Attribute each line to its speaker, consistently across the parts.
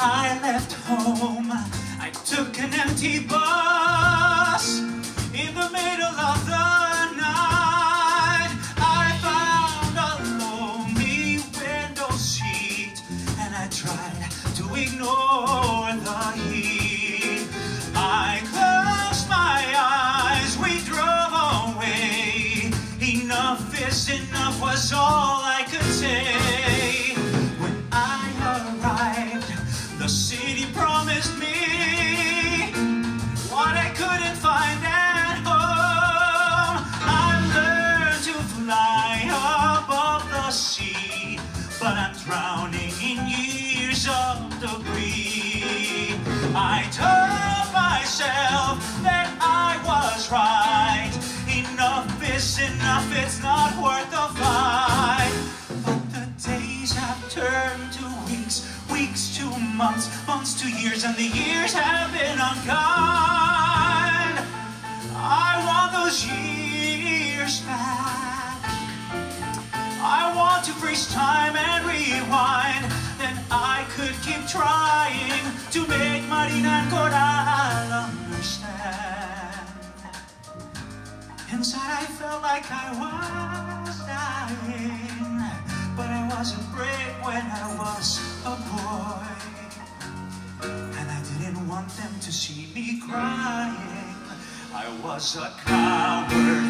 Speaker 1: I left home, I took an empty bus in the middle of the night. I found a lonely window seat and I tried to ignore the heat. I closed my eyes, we drove away. Enough is enough was all I could say. But I'm drowning in years of debris. I told myself that I was right. Enough is enough, it's not worth the fight. But the days have turned to weeks, weeks to months, months to years, and the years have been unkind. I want those years freeze time and rewind. Then I could keep trying to make Marina and Coral understand. Inside I felt like I was dying, but I wasn't brave when I was a boy. And I didn't want them to see me crying. I was a coward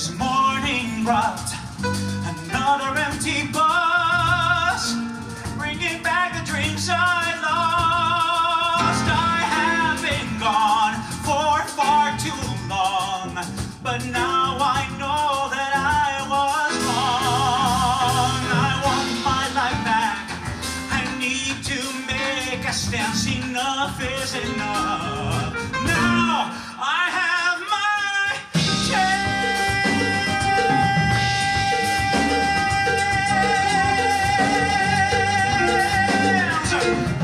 Speaker 1: This morning brought another empty bus, bringing back the dreams I lost. I have been gone for far too long, but now I know that I was wrong. I want my life back. I need to make a stance. Enough is enough. Bye.